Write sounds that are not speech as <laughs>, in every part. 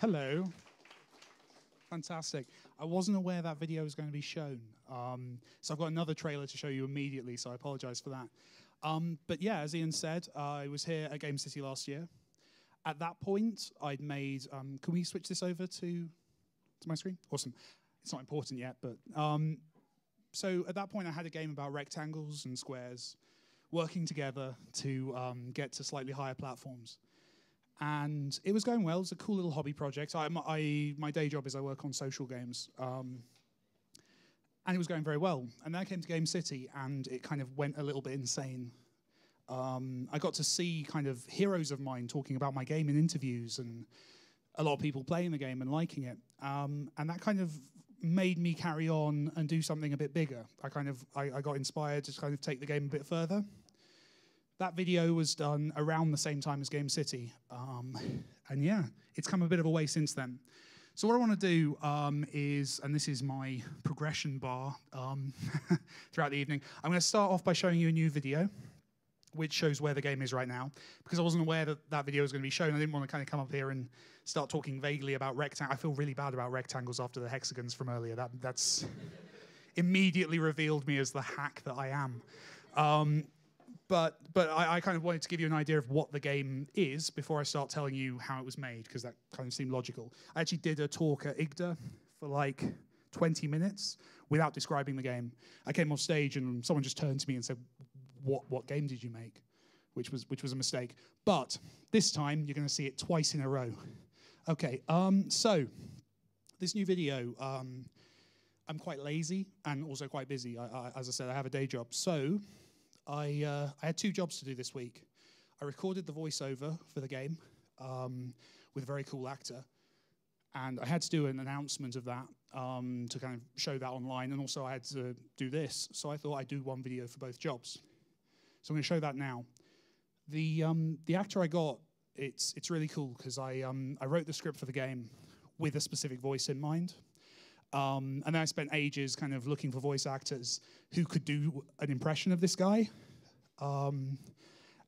Hello. Fantastic. I wasn't aware that video was going to be shown. Um, so I've got another trailer to show you immediately, so I apologize for that. Um, but yeah, as Ian said, I was here at Game City last year. At that point, I'd made. Um, can we switch this over to, to my screen? Awesome. It's not important yet, but. Um, so at that point, I had a game about rectangles and squares working together to um, get to slightly higher platforms and it was going well. It was a cool little hobby project. I, I my day job is I work on social games, um, and it was going very well. And then I came to Game City, and it kind of went a little bit insane. Um, I got to see kind of heroes of mine talking about my game in interviews, and a lot of people playing the game and liking it. Um, and that kind of made me carry on and do something a bit bigger. I kind of I, I got inspired to kind of take the game a bit further. That video was done around the same time as Game City. Um, and yeah, it's come a bit of a way since then. So what I want to do um, is, and this is my progression bar um, <laughs> throughout the evening, I'm going to start off by showing you a new video, which shows where the game is right now, because I wasn't aware that that video was going to be shown. I didn't want to kind of come up here and start talking vaguely about rectangles. I feel really bad about rectangles after the hexagons from earlier. That, that's <laughs> immediately revealed me as the hack that I am. Um, but but I, I, kind of wanted to give you an idea of what the game is before I start telling you how it was made because that kind of seemed logical. I actually did a talk at IGDA for like 20 minutes without describing the game. I came off stage and someone just turned to me and said, "What what game did you make?" Which was which was a mistake. But this time you're going to see it twice in a row. Okay, um, so this new video. Um, I'm quite lazy and also quite busy. I, I, as I said, I have a day job. So I, uh, I had two jobs to do this week. I recorded the voiceover for the game um, with a very cool actor, and I had to do an announcement of that um, to kind of show that online, and also I had to do this. So I thought I'd do one video for both jobs. So I'm going to show that now. The um, the actor I got, it's it's really cool because I um, I wrote the script for the game with a specific voice in mind. Um, and then I spent ages kind of looking for voice actors who could do an impression of this guy. Um,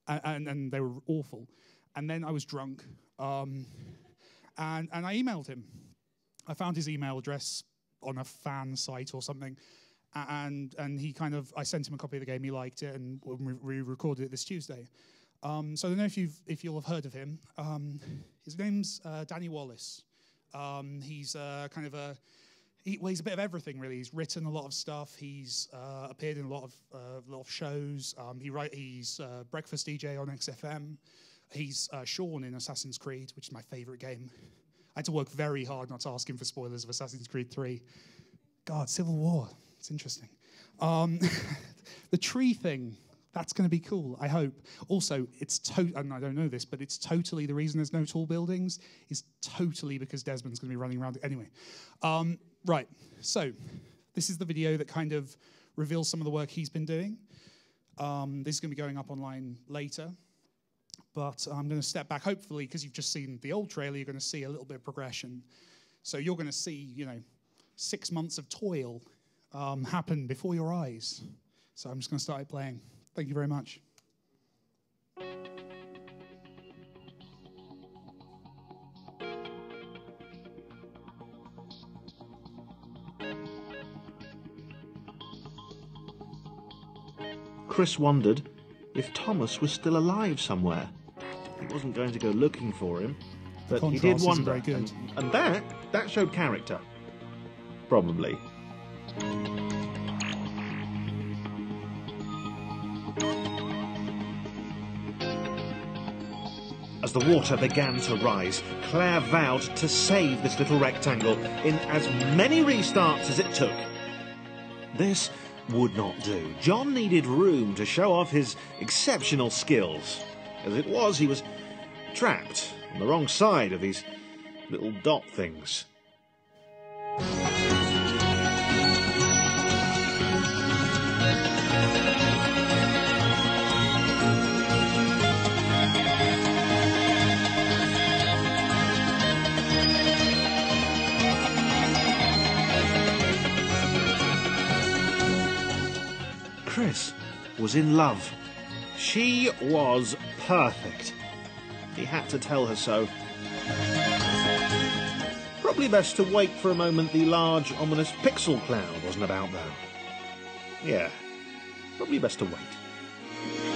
and, and, they were awful. And then I was drunk. Um, and, and I emailed him. I found his email address on a fan site or something. And, and he kind of, I sent him a copy of the game. He liked it, and we recorded it this Tuesday. Um, so I don't know if, you've, if you'll have heard of him. Um, his name's uh, Danny Wallace. Um, he's uh, kind of a he, well, he's a bit of everything, really. He's written a lot of stuff. He's uh, appeared in a lot of uh, lot of shows. Um, he write, he's uh, breakfast DJ on XFM. He's uh, Shaun in Assassin's Creed, which is my favorite game. I had to work very hard not to ask him for spoilers of Assassin's Creed 3. God, Civil War. It's interesting. Um, <laughs> the tree thing. That's going to be cool, I hope. Also, it's to- and I don't know this, but it's totally the reason there's no tall buildings is totally because Desmond's going to be running around. Anyway, um, Right, so this is the video that kind of reveals some of the work he's been doing. Um, this is going to be going up online later. But I'm going to step back, hopefully, because you've just seen the old trailer, you're going to see a little bit of progression. So you're going to see, you know, six months of toil um, happen before your eyes. So I'm just going to start playing. Thank you very much. Chris wondered if Thomas was still alive somewhere. He wasn't going to go looking for him, but he did wonder. And, and that, that showed character. Probably. As the water began to rise, Claire vowed to save this little rectangle in as many restarts as it took. This would not do. John needed room to show off his exceptional skills. As it was, he was trapped on the wrong side of these little dot things. Was in love. She was perfect. He had to tell her so. Probably best to wait for a moment the large, ominous pixel cloud wasn't about, though. Yeah, probably best to wait.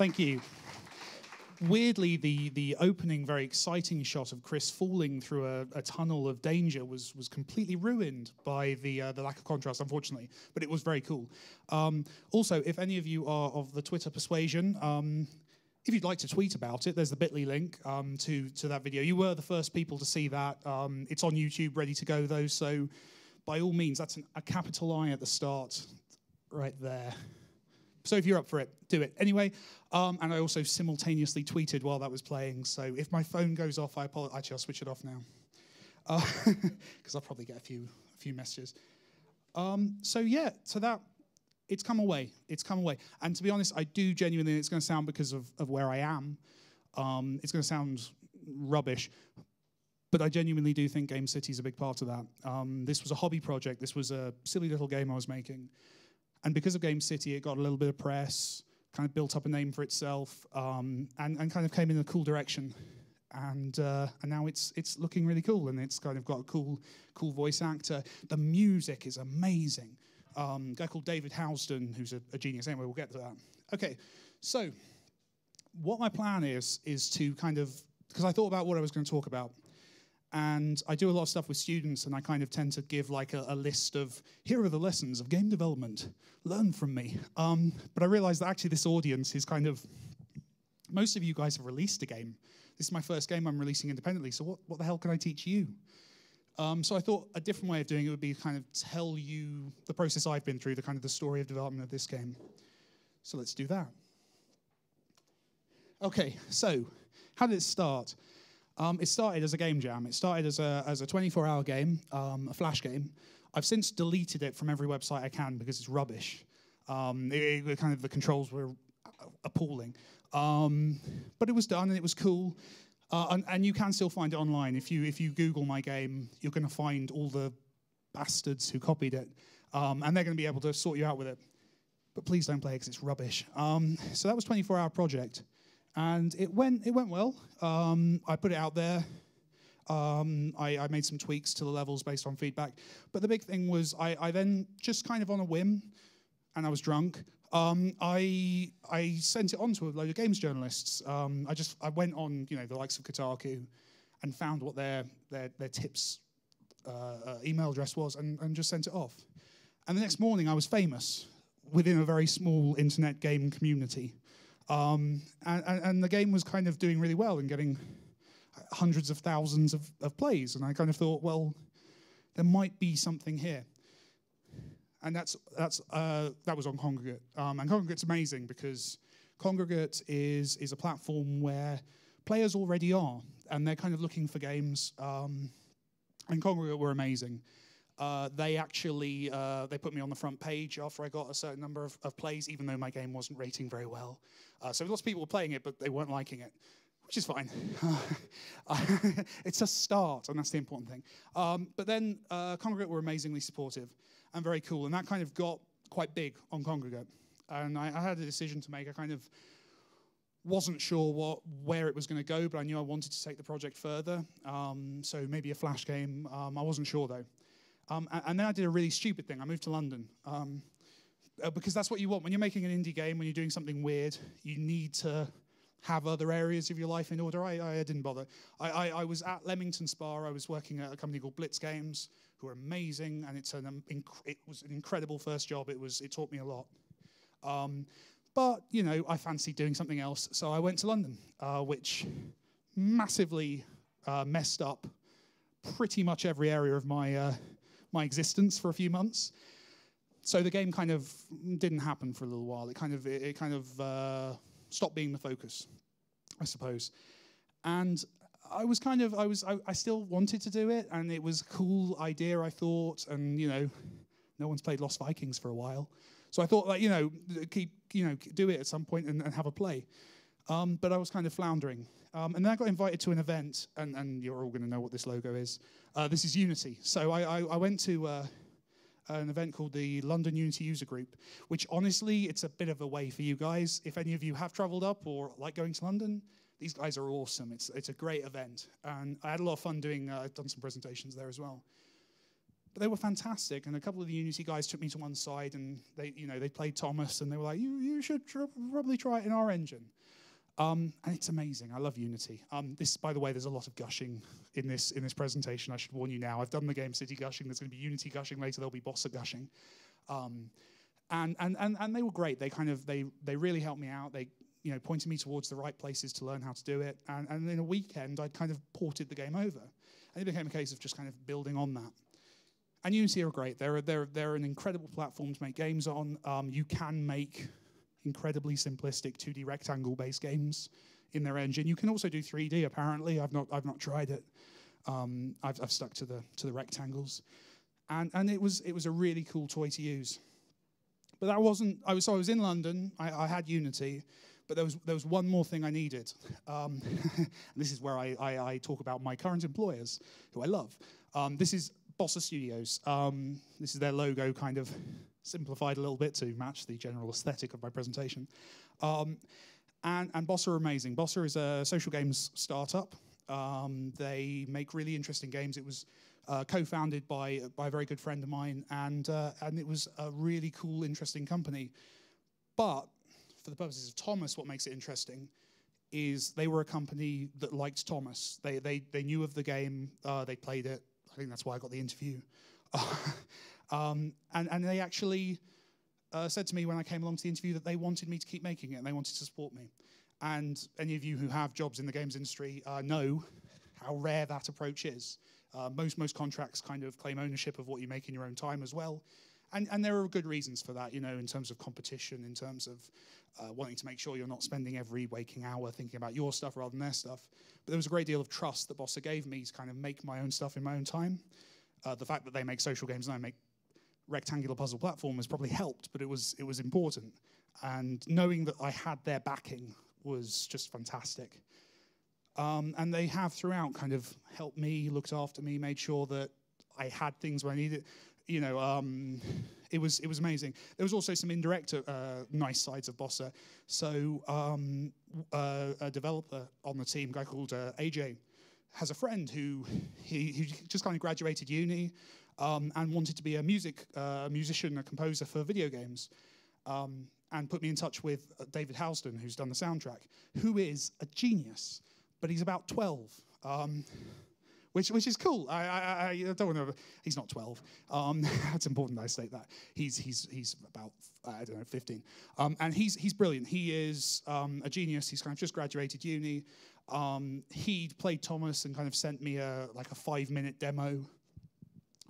Thank you. Weirdly, the, the opening, very exciting shot of Chris falling through a, a tunnel of danger was, was completely ruined by the, uh, the lack of contrast, unfortunately, but it was very cool. Um, also, if any of you are of the Twitter persuasion, um, if you'd like to tweet about it, there's the bit.ly link um, to, to that video. You were the first people to see that. Um, it's on YouTube, ready to go, though, so by all means, that's an, a capital I at the start, right there. So if you're up for it, do it. Anyway, um, and I also simultaneously tweeted while that was playing. So if my phone goes off, I apologize. Actually, I'll switch it off now <laughs> because I'll probably get a few a few messages. Um, so yeah, so that it's come away. It's come away. And to be honest, I do genuinely. It's going to sound because of, of where I am. Um, it's going to sound rubbish, but I genuinely do think Game City is a big part of that. Um, this was a hobby project. This was a silly little game I was making. And because of Game City, it got a little bit of press, kind of built up a name for itself, um, and, and kind of came in a cool direction. And uh, and now it's it's looking really cool, and it's kind of got a cool cool voice actor. The music is amazing. Um, a guy called David Housden, who's a, a genius. Anyway, we'll get to that. Okay, so what my plan is is to kind of because I thought about what I was going to talk about, and I do a lot of stuff with students, and I kind of tend to give like a, a list of here are the lessons of game development. Learn from me. Um, but I realized that actually this audience is kind of most of you guys have released a game. This is my first game I'm releasing independently. So what, what the hell can I teach you? Um, so I thought a different way of doing it would be kind of tell you the process I've been through, the kind of the story of development of this game. So let's do that. Okay, so how did it start? Um, it started as a game jam. It started as a, as a 24 hour game, um, a flash game. I've since deleted it from every website I can because it's rubbish. Um, it, it, kind of the controls were appalling. Um, but it was done and it was cool. Uh, and, and, you can still find it online. If you, if you Google my game, you're going to find all the bastards who copied it. Um, and they're going to be able to sort you out with it. But please don't play it because it's rubbish. Um, so that was 24 hour project and it went it went well. Um, I put it out there. Um, I, I, made some tweaks to the levels based on feedback, but the big thing was I, I then just kind of on a whim, and I was drunk. Um, I I sent it on to a load of games journalists. Um, I just I went on you know the likes of Kotaku, and found what their their their tips uh, uh, email address was, and, and just sent it off. And the next morning I was famous within a very small internet game community. Um, and, and, the game was kind of doing really well and getting hundreds of thousands of, of plays. And I kind of thought, well, there might be something here. And that's, that's, uh, that was on Kongregate. Um, and Kongregate's amazing because Kongregate is, is a platform where players already are, and they're kind of looking for games. Um, and Congregate were amazing. Uh, they actually uh, they put me on the front page after I got a certain number of, of plays, even though my game wasn't rating very well. Uh, so lots of people were playing it, but they weren't liking it, which is fine. <laughs> <laughs> it's a start, and that's the important thing. Um, but then uh, Kongregate were amazingly supportive and very cool, and that kind of got quite big on Kongregate. And I, I had a decision to make. I kind of wasn't sure what where it was going to go, but I knew I wanted to take the project further. Um, so maybe a flash game. Um, I wasn't sure though. Um, and, then I did a really stupid thing. I moved to London. Um, uh, because that's what you want. When you're making an indie game, when you're doing something weird, you need to have other areas of your life in order. I, I didn't bother. I, I, I, was at Leamington Spa. I was working at a company called Blitz Games, who are amazing, and it's an um, it was an incredible first job. It was it taught me a lot. Um, but you know, I fancied doing something else, so I went to London, uh, which massively uh, messed up pretty much every area of my uh, my existence for a few months. So the game kind of didn't happen for a little while. It kind of it, it kind of uh, stopped being the focus, I suppose. And I was kind of I was I, I, still wanted to do it, and it was a cool idea I thought, and you know, No one's played Lost Vikings for a while. So I thought, like, you know, keep, you know, do it at some point and, and have a play. Um, but I was kind of floundering. Um, and then I got invited to an event, and, and you're all going to know what this logo is. Uh, this is Unity. So I, I, I went to uh, an event called the London Unity User Group, which honestly, it's a bit of a way for you guys. If any of you have traveled up or like going to London, these guys are awesome. It's, it's a great event. And I had a lot of fun doing, uh, I've done some presentations there as well. But they were fantastic, and a couple of the Unity guys took me to one side, and they, you know, they played Thomas, and they were like, "You, you should tr- probably try it in our engine." Um, and it's amazing. I love Unity. Um, this, by the way, there's a lot of gushing in this in this presentation. I should warn you now. I've done the Game City gushing. There's going to be Unity gushing later. There'll be Bossa gushing, um, and, and and and they were great. They kind of they they really helped me out. They you know pointed me towards the right places to learn how to do it. And and in a weekend, I'd kind of ported the game over, and it became a case of just kind of building on that. And Unity are great. They're they're they're an incredible platform to make games on. Um, you can make incredibly simplistic 2D rectangle-based games in their engine. You can also do 3D. Apparently, I've not I've not tried it. Um, I've, I've stuck to the to the rectangles, and and it was it was a really cool toy to use. But that wasn't. I was so I was in London. I, I had Unity, but there was there was one more thing I needed. Um, <laughs> this is where I, I, I talk about my current employers, who I love. Um, this is Bossa Studios. Um, this is their logo, kind of simplified a little bit to match the general aesthetic of my presentation. Um, and, and Bossa are amazing. Bossa is a social games startup. Um, they make really interesting games. It was uh, co-founded by by a very good friend of mine, and uh, and it was a really cool, interesting company. But for the purposes of Thomas, what makes it interesting is they were a company that liked Thomas. They they they knew of the game. Uh, they played it. I think that's why I got the interview. <laughs> um, and and they actually uh, said to me when I came along to the interview that they wanted me to keep making it and they wanted to support me. And any of you who have jobs in the games industry uh, know how rare that approach is. Uh, most most contracts kind of claim ownership of what you make in your own time as well, and and there are good reasons for that. You know, in terms of competition, in terms of uh, wanting to make sure you're not spending every waking hour thinking about your stuff rather than their stuff. But there was a great deal of trust that Bossa gave me to kind of make my own stuff in my own time. Uh, the fact that they make social games and I make rectangular puzzle platform platformers probably helped, but it was it was important. And knowing that I had their backing was just fantastic. Um, and they have throughout kind of helped me, looked after me, made sure that I had things when I needed. You know, um, it was it was amazing. There was also some indirect uh, nice sides of Bossa. So um, uh, a developer on the team, a guy called uh, AJ, has a friend who he, he just kind of graduated uni um, and wanted to be a music uh, musician, a composer for video games. Um, and put me in touch with uh, David Housden, who's done the soundtrack, who is a genius, but he's about 12. Um, which, which is cool. I, I, I don't want to. He's not 12. Um, <laughs> that's important I state that. He's, he's, he's about, I don't know, 15. Um, and he's, he's brilliant. He is um, a genius. He's kind of just graduated uni. Um, he played Thomas and kind of sent me a, like a five minute demo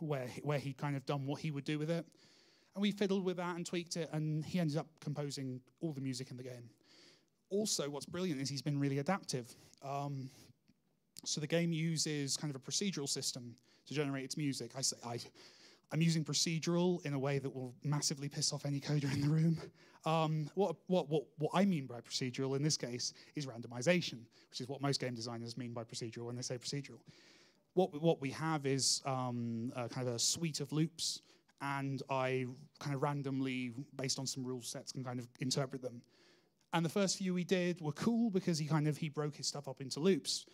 where, where he'd kind of done what he would do with it. And we fiddled with that and tweaked it, and he ended up composing all the music in the game. Also, what's brilliant is he's been really adaptive. Um, so the game uses kind of a procedural system to generate its music. I say I, I'm using procedural in a way that will massively piss off any coder in the room. Um, what, what, what, what I mean by procedural in this case is randomization, which is what most game designers mean by procedural when they say procedural. What, what we have is um, kind of a suite of loops, and I kind of randomly, based on some rule sets, can kind of interpret them. And the first few we did were cool because he kind of he broke his stuff up into loops.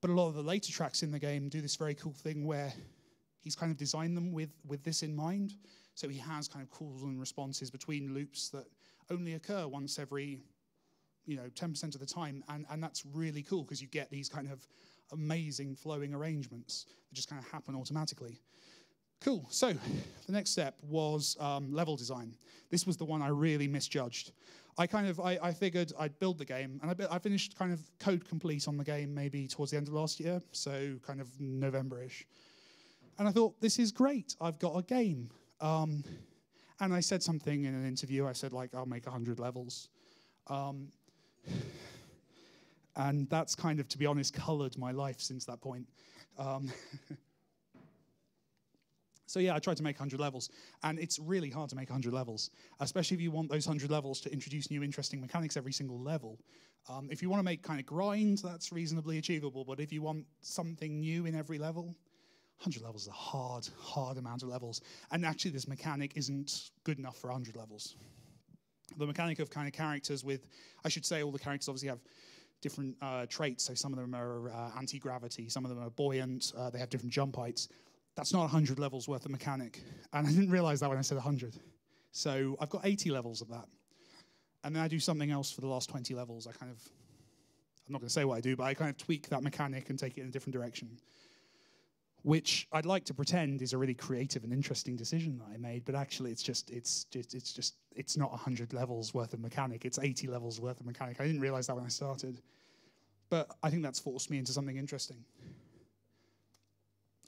But a lot of the later tracks in the game do this very cool thing where he's kind of designed them with, with this in mind. So he has kind of calls and responses between loops that only occur once every, you know, 10% of the time. And, and that's really cool because you get these kind of amazing flowing arrangements that just kind of happen automatically. Cool. So the next step was um, level design. This was the one I really misjudged. I kind of I, I figured I'd build the game, and I, I, finished kind of code complete on the game maybe towards the end of last year, so kind of November-ish. And I thought this is great. I've got a game. Um, and I said something in an interview. I said like I'll make 100 levels. Um, and that's kind of, to be honest, coloured my life since that point. Um, <laughs> So yeah, I tried to make 100 levels, and it's really hard to make 100 levels, especially if you want those 100 levels to introduce new interesting mechanics every single level. Um, if you want to make kind of grind, that's reasonably achievable, but if you want something new in every level, 100 levels is a hard, hard amount of levels. And actually, this mechanic isn't good enough for 100 levels. The mechanic of kind of characters with, I should say, all the characters obviously have different uh, traits. So some of them are uh, anti gravity, some of them are buoyant, uh, they have different jump heights. That's not 100 levels worth of mechanic. And <laughs> I didn't realize that when I said 100. So I've got 80 levels of that. And then I do something else for the last 20 levels. I kind of, I'm not going to say what I do, but I kind of tweak that mechanic and take it in a different direction. Which I'd like to pretend is a really creative and interesting decision that I made, but actually it's just it's just it's just it's not 100 levels worth of mechanic. It's 80 levels worth of mechanic. I didn't realize that when I started, but I think that's forced me into something interesting.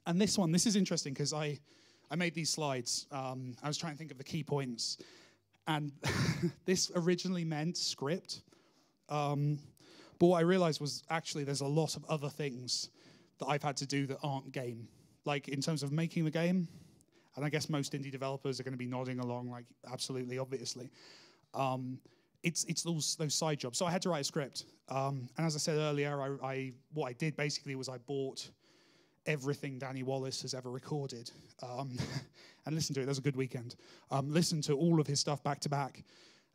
And this one, this is interesting because I I made these slides. Um, I was trying to think of the key points, and <laughs> this originally meant script. Um, but what I realized was actually there's a lot of other things that I've had to do that aren't game. Like in terms of making the game, and I guess most indie developers are going to be nodding along, like absolutely, obviously. Um, it's it's those those side jobs. So I had to write a script, um, and as I said earlier, I, I, what I did basically was I bought everything Danny Wallace has ever recorded um, <laughs> and listened to it. That was a good weekend. Um, listened to all of his stuff back to back,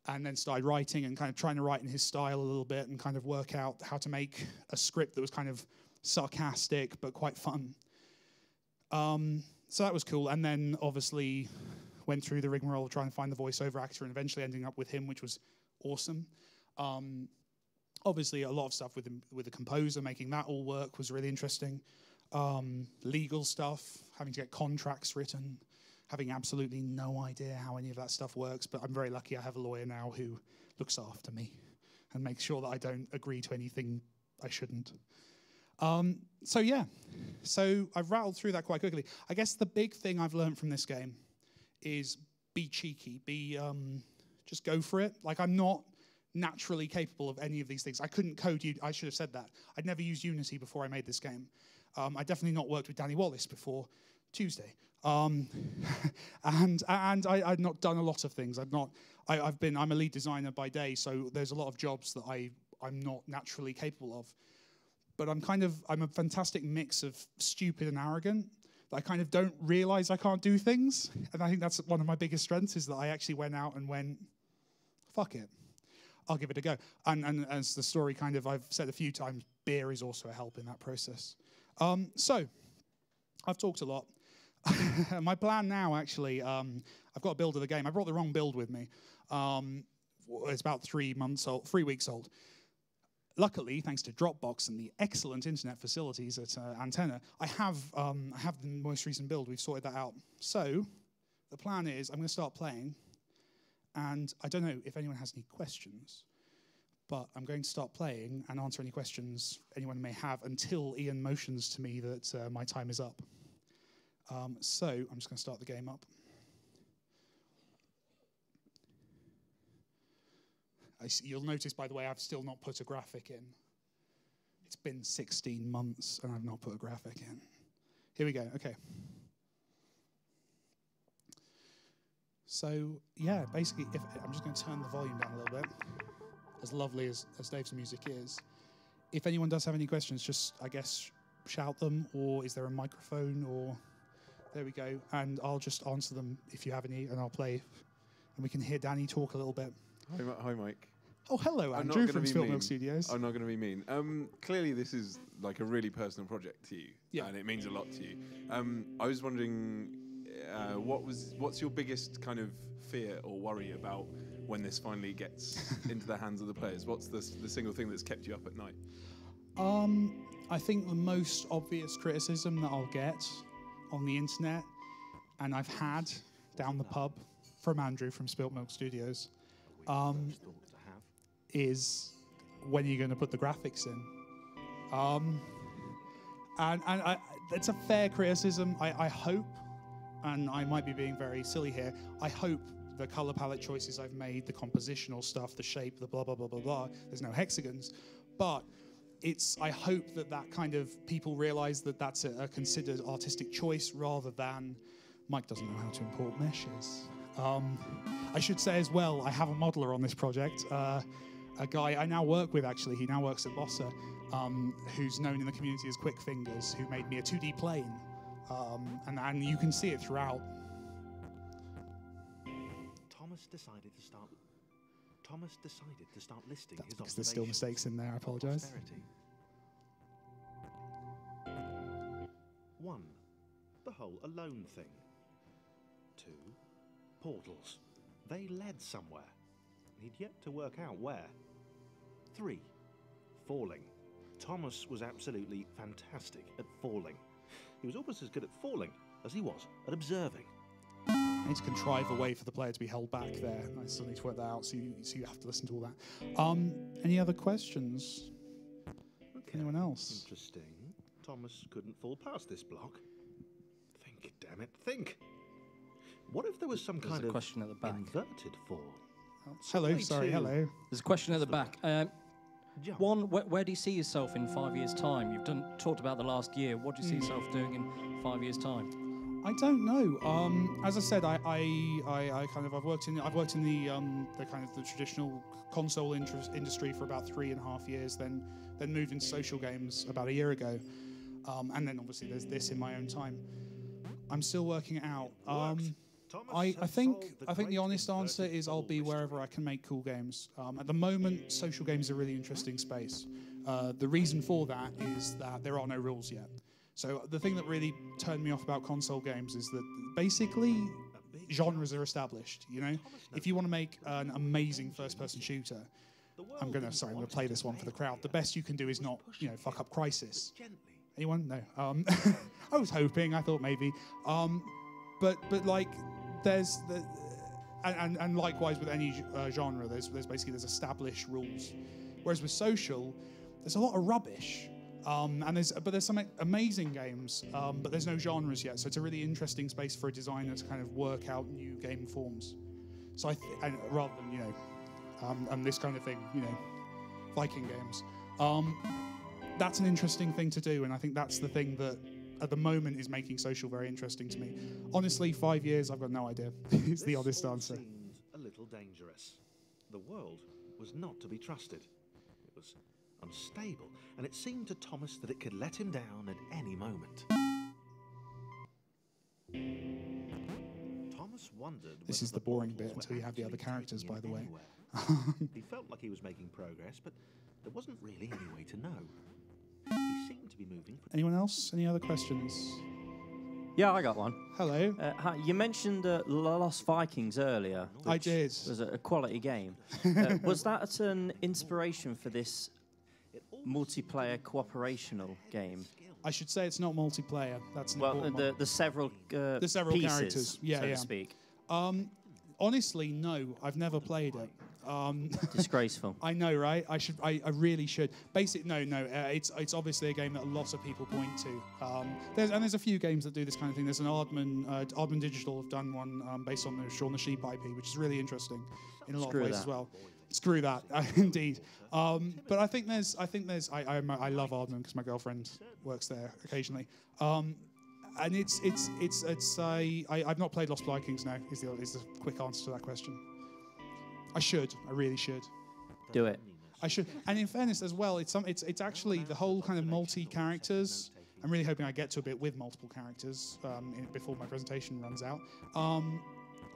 and then started writing and kind of trying to write in his style a little bit and kind of work out how to make a script that was kind of sarcastic but quite fun. Um, so that was cool. And then obviously went through the rigmarole trying to find the voiceover actor and eventually ending up with him, which was awesome. Um, obviously, a lot of stuff with the, with the composer, making that all work was really interesting. Um, legal stuff, having to get contracts written, having absolutely no idea how any of that stuff works. But I'm very lucky I have a lawyer now who looks after me and makes sure that I don't agree to anything I shouldn't. Um, so yeah, so I've rattled through that quite quickly. I guess the big thing I've learned from this game is be cheeky, be um, just go for it. Like I'm not naturally capable of any of these things. I couldn't code you. I should have said that. I'd never used Unity before I made this game. Um, I definitely not worked with Danny Wallace before Tuesday. Um, <laughs> and and I, would not done a lot of things. I've not. I, have been. I'm a lead designer by day, so there's a lot of jobs that I I'm not naturally capable of but I'm kind of I'm a fantastic mix of stupid and arrogant. That I kind of don't realize I can't do things, <laughs> and I think that's one of my biggest strengths is that I actually went out and went, fuck it, I'll give it a go. And, and as the story kind of I've said a few times, beer is also a help in that process. Um, so I've talked a lot. <laughs> my plan now, actually, um, I've got a build of the game. I brought the wrong build with me. Um, it's about three months old, three weeks old. Luckily, thanks to Dropbox and the excellent internet facilities at uh, Antenna, I have, um, I have the most recent build. We've sorted that out. So the plan is I'm going to start playing, and I don't know if anyone has any questions, but I'm going to start playing and answer any questions anyone may have until Ian motions to me that uh, my time is up. Um, so I'm just going to start the game up. You'll notice, by the way, I've still not put a graphic in. It's been 16 months and I've not put a graphic in. Here we go. Okay. So, yeah, basically, if I'm just going to turn the volume down a little bit, as lovely as, as Dave's music is. If anyone does have any questions, just, I guess, shout them, or is there a microphone, or there we go. And I'll just answer them if you have any, and I'll play. And we can hear Danny talk a little bit. Hi, hi Mike. Oh, hello, Andrew from Spilt Milk Studios. I'm not going to be mean. Um, clearly, this is like a really personal project to you, yeah. and it means a lot to you. Um, I was wondering, uh, what was what's your biggest kind of fear or worry about when this finally gets <laughs> into the hands of the players? What's the, the single thing that's kept you up at night? Um, I think the most obvious criticism that I'll get on the internet, and I've had down the pub from Andrew from Spilt Milk Studios, um, is when you're going to put the graphics in. Um, and and I, it's a fair criticism. I, I hope, and I might be being very silly here, I hope the color palette choices I've made, the compositional stuff, the shape, the blah, blah, blah, blah, blah, there's no hexagons. But it's, I hope that that kind of people realize that that's a, a considered artistic choice rather than Mike doesn't know how to import meshes. Um, I should say as well, I have a modeler on this project. Uh, a guy I now work with, actually, he now works at Bossa, um, who's known in the community as Quick Fingers, who made me a 2D plane. Um, and, and you can see it throughout. Thomas decided to start. Thomas decided to start listing That's his because there's still mistakes in there, I apologize. One, the whole alone thing. Two, portals. They led somewhere. He'd yet to work out where. Three, falling. Thomas was absolutely fantastic at falling. He was almost as good at falling as he was at observing. I need to contrive a way for the player to be held back there. I still need to work that out, so you, so you have to listen to all that. Um, any other questions? Okay. Anyone else? Interesting. Thomas couldn't fall past this block. Think, damn it, think. What if there was some There's kind of question at the back. inverted fall? Hello, sorry, to hello. There's a question at the back. Um, one, where, where do you see yourself in five years' time? You've done talked about the last year. What do you see Hmm. yourself doing in five years' time? I don't know. Um, as I said, I, I, I, I kind of I've worked in I've worked in the um, the kind of the traditional console interest, industry for about three and a half years. Then then moved into social games about a year ago, um, and then obviously there's this in my own time. I'm still working it out. I, I think I think the honest answer is I'll be wherever I can make cool games. Um, at the moment, social games are a really interesting space. Uh, the reason for that is that there are no rules yet. So the thing that really turned me off about console games is that basically genres are established. You know, if you want to make an amazing first-person shooter, I'm gonna sorry, I'm gonna play this one for the crowd. The best you can do is not you know fuck up Crysis. Anyone? No. Um, <laughs> I was hoping. I thought maybe. Um, but but like, there's the, and, and, likewise with any uh, genre, there's there's basically there's established rules. Whereas with social, there's a lot of rubbish. Um, and there's but there's some amazing games, um, but there's no genres yet. So it's a really interesting space for a designer to kind of work out new game forms. So I th- and rather than you know, um, and this kind of thing, you know, Viking games. Um, that's an interesting thing to do, and I think that's the thing that at the moment is making social very interesting to me. Honestly, five years, I've got no idea. <laughs> is the honest answer. seemed a little dangerous. The world was not to be trusted. It was unstable, and it seemed to Thomas that it could let him down at any moment. Thomas wondered. This is the boring bit until you have the other characters, by the way. <laughs> he felt like he was making progress, but there wasn't really any way to know. He seemed to be moving. Anyone else? Any other questions? Yeah, I got one. Hello. Uh, hi- you mentioned uh, Lost Vikings earlier. I which did. Was a a quality game. <laughs> Uh, was that an inspiration for this multiplayer cooperational game? I should say it's not multiplayer. That's an Well, important the the several uh, The several pieces, characters. Yeah, so yeah. to speak. Um, honestly, no. I've never played it. Um, <laughs> Disgraceful. I know, right? I should. I, I really should. Basic. No, no. Uh, it's it's obviously a game that a lot of people point to. Um, there's and there's a few games that do this kind of thing. There's an Aardman uh, Aardman Digital have done one um, based on the Shaun the Sheep IP, which is really interesting in a lot Screw of ways that. as well. Screw that, <laughs> indeed. Um, but I think there's. I think there's. I I, I love Aardman because my girlfriend works there occasionally. Um, and it's it's it's it's I, I I've not played Lost Vikings now. Is the is the quick answer to that question. I should. I really should. Do it. I should. And in fairness as well, it's some. It's it's actually the whole kind of multi characters. I'm really hoping I get to a bit with multiple characters um, in, before my presentation runs out. Um,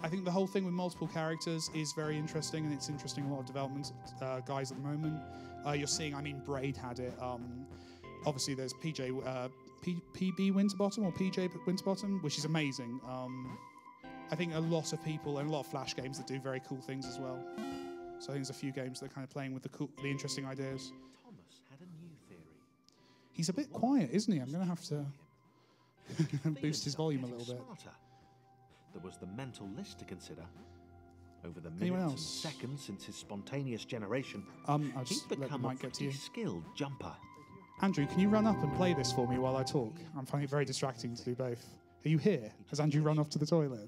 I think the whole thing with multiple characters is very interesting, and it's interesting a lot of development uh, guys at the moment. Uh, you're seeing. I mean, Braid had it. Um, obviously, there's PJ. Uh, P, PB Winterbottom or PJ Winterbottom, which is amazing. Um, I think a lot of people and a lot of Flash games that do very cool things as well. So I think there's a few games that are kind of playing with the cool, the interesting ideas. Thomas had a new theory. He's a bit quiet, isn't he? I'm going to have to <laughs> <laughs> boost his volume a little bit. Smarter. There was the mental list to consider. Over the minutes and seconds since his spontaneous generation, Um, I'll just become a mic get to pretty skilled jumper. Andrew, can you run up and play this for me while I talk? I'm finding it very distracting to do both. Are you here? Has Andrew run off to the toilet?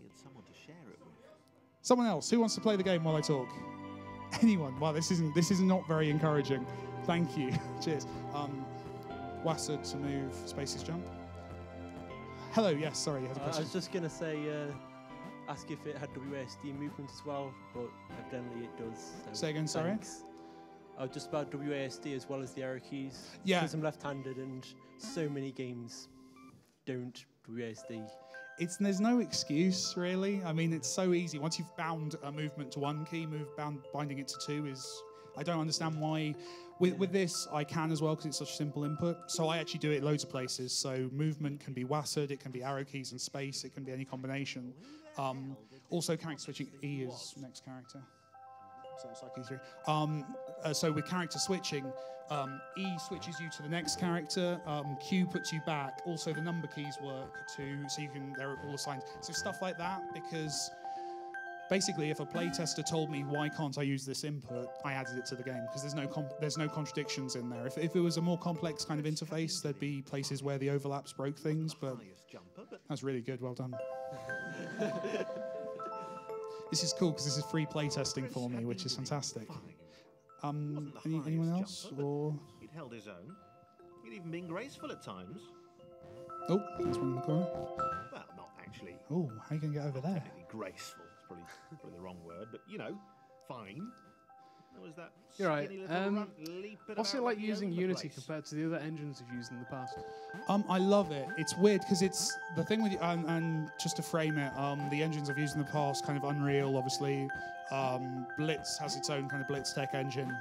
Someone else who wants to play the game while I talk? <laughs> Anyone? Wow, this isn't this is not very encouraging. Thank you. <laughs> Cheers. Um, WASD to move, spaces jump. Hello, yes, sorry, you had a Uh, I was just gonna say, uh, ask if it had WASD movement as well, but evidently it does. So Say again, sorry? thanks. Uh, just about WASD as well as the arrow keys. Yeah. Because I'm left-handed and so many games don't WASD. It's there's no excuse really. I mean, it's so easy once you've bound a movement to one key, move bound binding it to two is. I don't understand why. With, with this, I can as well because it's such a simple input. So I actually do it loads of places. So movement can be WASD, it can be arrow keys and space, it can be any combination. Um, also, character switching. E is next character. So it's like E3. Um, uh, so with character switching, um, E switches you to the next character. Um, Q puts you back. Also, the number keys work too, so you can they're all assigned. So stuff like that because basically, if a playtester told me why can't I use this input, I added it to the game because there's no comp- there's no contradictions in there. If, if it was a more complex kind of interface, there'd be places where the overlaps broke things. But Highest jumper, but that's really good. Well done. <laughs> this is cool because this is free playtesting for me, which is fantastic. Um, any, anyone else? jumper, Or He'd held his own. He'd even been graceful at times. oh, there's one in the corner. Well, not actually Oh, how you gonna get over there? graceful. It's probably, probably the wrong word, but you know, fine. There was that You're right. Um, runt What's it like using Unity place. compared to the other engines you've used in the past? Um, I love it. It's weird because it's the thing with and, and just to frame it, um, the engines I've used in the past, kind of Unreal, obviously. Um, Blitz has its own kind of Blitz Tech engine,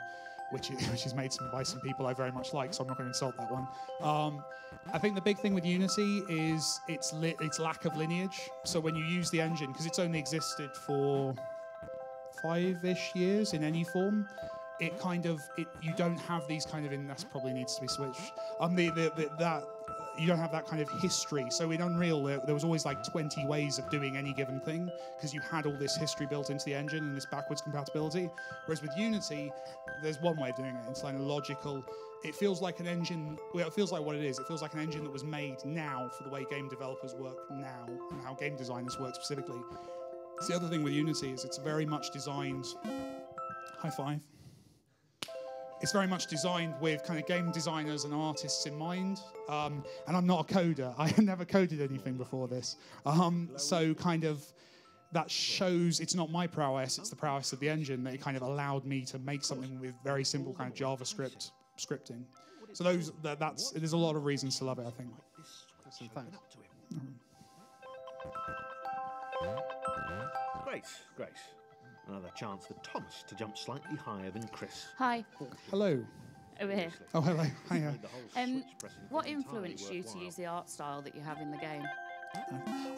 which is, <laughs> which is made some, by some people I very much like, so I'm not going to insult that one. Um, I think the big thing with Unity is its li- its lack of lineage. So when you use the engine, because it's only existed for five-ish years in any form, it kind of it you don't have these kind of in that's probably needs to be switched. Um, the, the, the that you don't have that kind of history. So in Unreal, there, there was always like 20 ways of doing any given thing because you had all this history built into the engine and this backwards compatibility. Whereas with Unity, there's one way of doing it. It's like a logical. It feels like an engine. Well, it feels like what it is. It feels like an engine that was made now for the way game developers work now and how game designers work specifically. So the other thing with Unity is it's very much designed. High five. It's very much designed with kind of game designers and artists in mind. Um, and I'm not a coder. <laughs> I had never coded anything before this. Um, so kind of that shows it's not my prowess, it's the prowess of the engine that it kind of allowed me to make something with very simple kind of JavaScript scripting. So those that, that's there's a lot of reasons to love it. I think. Showing up to him. Great, great. Another chance for Thomas to jump slightly higher than Chris. Hi, Hello. over here. Oh hello. Hiya. Made the whole Um, what influenced you to use the art style that you have in the game?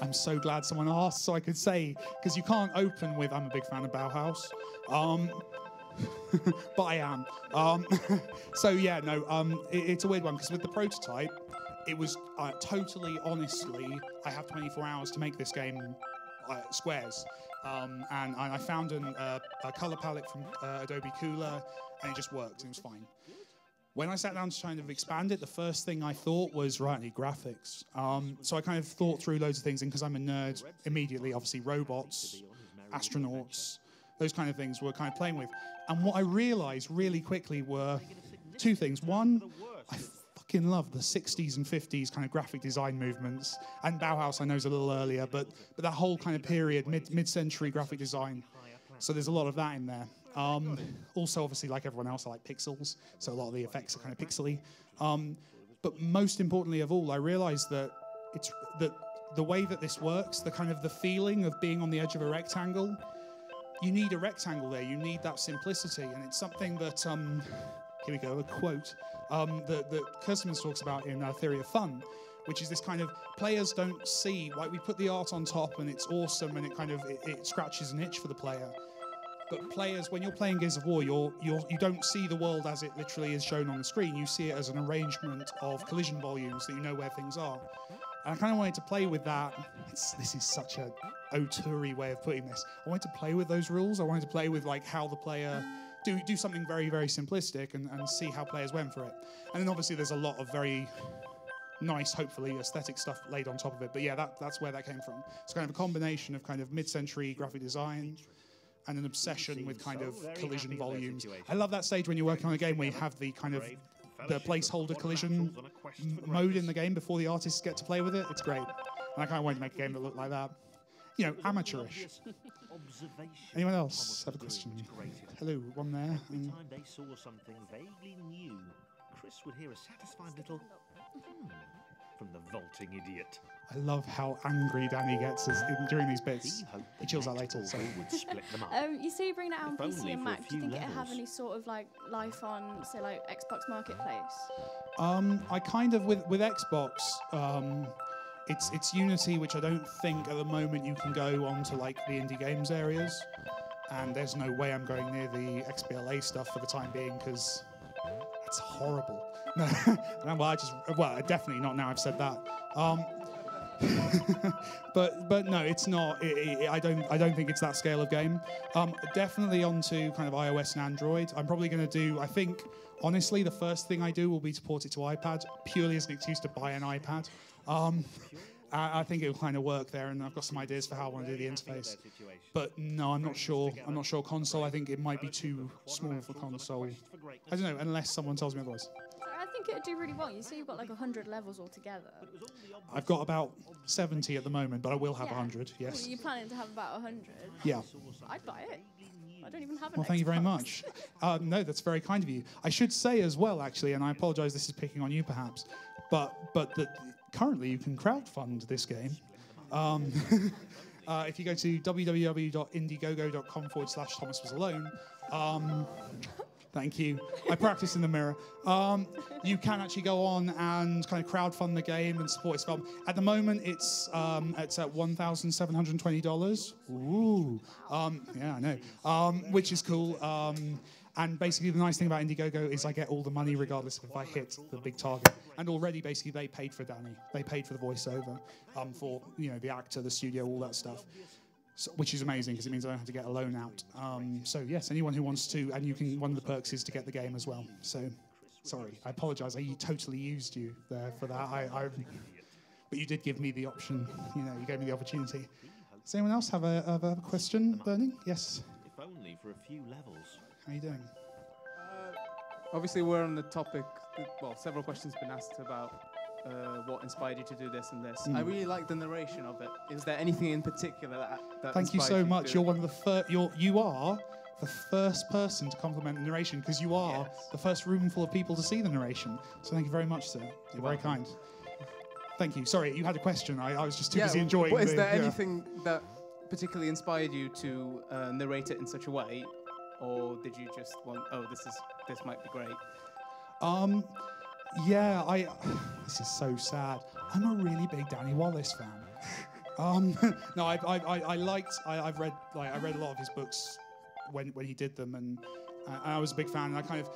I'm so glad someone asked so I could say because you can't open with I'm a big fan of Bauhaus. Um, <laughs> but I am. Um, <laughs> so yeah, no, um, it- it's a weird one because with the prototype, it was uh, totally honestly, I have 24 hours to make this game uh, squares. Um, and, I found an, uh, a color palette from uh, Adobe Kuler and it just worked. It was fine. When I sat down to kind of expand it, the first thing I thought was, right, I need graphics. Um, so I kind of thought through loads of things, and because I'm a nerd, immediately, obviously, robots, astronauts, those kind of things we're kind of playing with. And what I realized really quickly were two things. One, I fucking love the 60s and 50s kind of graphic design movements. And Bauhaus, I know, is a little earlier, but, but that whole kind of period, mid, mid-century graphic design. So there's a lot of that in there. Um, also, obviously, like everyone else, I like pixels, so a lot of the effects are kind of pixely. Um, but most importantly of all, I realized that it's that the way that this works, the kind of the feeling of being on the edge of a rectangle, you need a rectangle there. You need that simplicity, and it's something that um, here we go, a quote um, that, that Kirstmans talks about in uh, Theory of Fun, which is this kind of players don't see like we put the art on top and it's awesome and it kind of it, it scratches an itch for the player. But players, when you're playing Gears of War, you're, you're, you don't see the world as it literally is shown on the screen. You see it as an arrangement of collision volumes that you know where things are. And I kind of wanted to play with that. It's, this is such a auteur way of putting this. I wanted to play with those rules. I wanted to play with like how the player do do something very very simplistic and, and see how players went for it. And then obviously there's a lot of very nice, hopefully aesthetic stuff laid on top of it. But yeah, that, that's where that came from. It's kind of a combination of kind of mid-century graphic design and an obsession with kind of collision volumes. I love that stage when you're working on a game where you have the kind of the placeholder collision mode in the game before the artists get to play with it. It's great. and I of wanted to make a game that looked like that. You know, amateurish. Anyone else have a question? Hello, one there. Every Mm. time they saw something vaguely new, Chris would hear a satisfied little hmm from the vaulting idiot. I love how angry Danny gets as, in, during these bits. He He chills out later. So. would split them up. <laughs> Um, you say you bring it out on PC and Mac. Do you few think it have any sort of like life on, say, like Xbox Marketplace? Um, I kind of with with Xbox, um, it's it's Unity, which I don't think at the moment you can go onto like the indie games areas, and there's no way I'm going near the XBLA stuff for the time being because it's horrible. <laughs> No, <laughs> well, I just well, definitely not now. I've said that. Um, <laughs> but but no, it's not. It, it, I don't I don't think it's that scale of game. Um, definitely onto kind of iOS and Android. I'm probably going to do. I think honestly, the first thing I do will be to port it to iPad purely as an excuse to buy an iPad. Um, I, I think it will kind of work there, and I've got some ideas for how I want to do the interface. But no, I'm not sure. I'm not sure console. I think it might be too small for console. I don't know, unless someone tells me otherwise. So I think it'd do really well. You say you've got like 100 levels altogether. I've got about 70 at the moment, but I will have Yeah. 100. Yes. Well, you're planning to have about 100. Yeah. I'd buy it. I don't even have an Well, thank you very much. Uh, no, that's very kind of you. I should say as well, actually, and I apologise. This is picking on you, perhaps, but but that currently you can crowdfund this game. Um, <laughs> uh, if you go to www.indiegogo.com forward slash Thomas was alone, um, thank you. I practice in the mirror. Um, you can actually go on and kind of crowdfund the game and support its film. At the moment, it's um, it's at one thousand seven hundred twenty dollars. Ooh, um, yeah, I know. Um, which is cool. Um, and basically, the nice thing about Indiegogo is I get all the money regardless of if I hit the big target. And already, basically, they paid for Danny. They paid for the voiceover, um, for you know the actor, the studio, all that stuff. So, which is amazing because it means I don't have to get a loan out. Um, so yes, anyone who wants to, and you can. One of the perks is to get the game as well. So, sorry, I apologise. I totally used you there for that. I, I, but you did give me the option. You know, you gave me the opportunity. Does anyone else have a, have a question burning? Yes. If only for a few levels. How are you doing? Obviously, we're on the topic. Well, several questions have been asked about uh, what inspired you to do this and this. I Mm. really like the narration of it. Is there anything in particular that? that Thank you so to much. You're one of the first. You're you are the first person to compliment the narration because you are Yes. the first roomful of people to see the narration. So thank you very much, sir. You're very welcome. kind. Thank you. Sorry, you had a question. I, I was just too yeah, busy enjoying. But is the- there yeah. anything that particularly inspired you to uh, narrate it in such a way, or did you just want? Oh, this is this might be great. Um, yeah, I. <sighs> This is so sad. I'm a really big Danny Wallace fan. Um, <laughs> no, I, I, I, I liked. I, I've read like I read a lot of his books when when he did them, and, and I was a big fan. And I kind of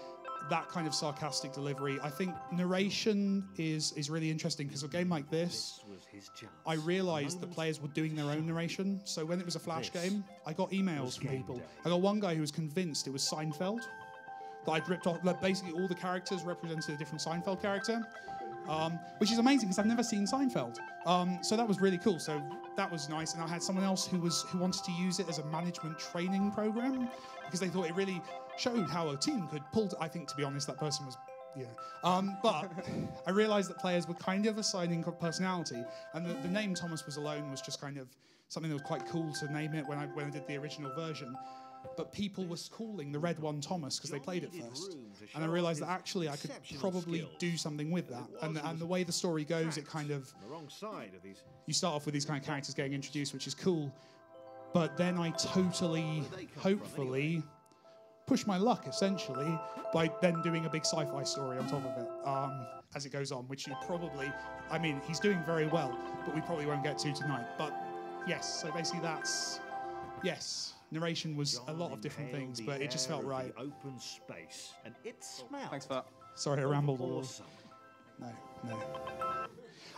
that kind of sarcastic delivery. I think narration is is really interesting because a game like this. This was his. I realised that players were doing their own narration. So when it was a flash This game, I got emails from people. day. I got one guy who was convinced it was Seinfeld. That I'd ripped off. Like basically, all the characters represented a different Seinfeld character, um, which is amazing because I've never seen Seinfeld. Um, so that was really cool. So that was nice. And I had someone else who was who wanted to use it as a management training program because they thought it really showed how a team could pull. I think, to be honest, that person was yeah. Um, but <laughs> I realised that players were kind of assigning personality, and the, the name Thomas was alone was just kind of something that was quite cool to name it when I when I did the original version. But people were calling the red one Thomas because they played it first, and I realised that actually I could probably do something with that. And and the way the story goes, it kind of the wrong side of these. you start off with these kind of characters getting introduced, which is cool. But then I totally, hopefully, push my luck essentially by then doing a big sci-fi story on top of it um, as it goes on, which you probably, I mean, he's doing very well, but we probably won't get to tonight. But yes, so basically that's yes. Narration was a lot of different things, but it just felt right. The open space, and it smelled. Thanks for that. Sorry, I rambled a little. No, no.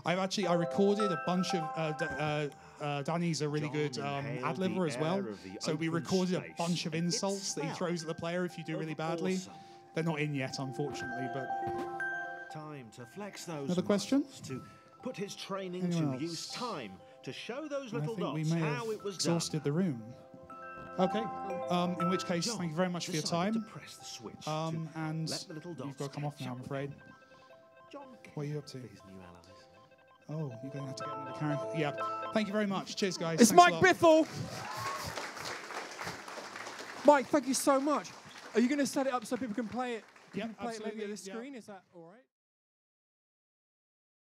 I've actually I recorded a bunch of uh, uh, uh, Danny's a really John good um, ad libber as well. air of the So we recorded space, a bunch of insults that he throws at the player if you do really badly. awesome. They're not in yet, unfortunately. But Time to flex those. Another question? To put his training Anyone to else? use. Time to show those I little dots how it was exhausted done. the room. Okay. Um, in which case, John thank you very much for your time. To press the switch Um, to and let the little you've got to come off now, I'm afraid. John What are you up to? his new. Oh, you're going to have to get another character. Yeah. Thank you very much. Cheers, guys. It's Thanks Mike lot. Bithell. Mike, thank you so much. Are you going to set it up so people can play it? Yep, can play it maybe absolutely, at this yeah. screen. Is that all right?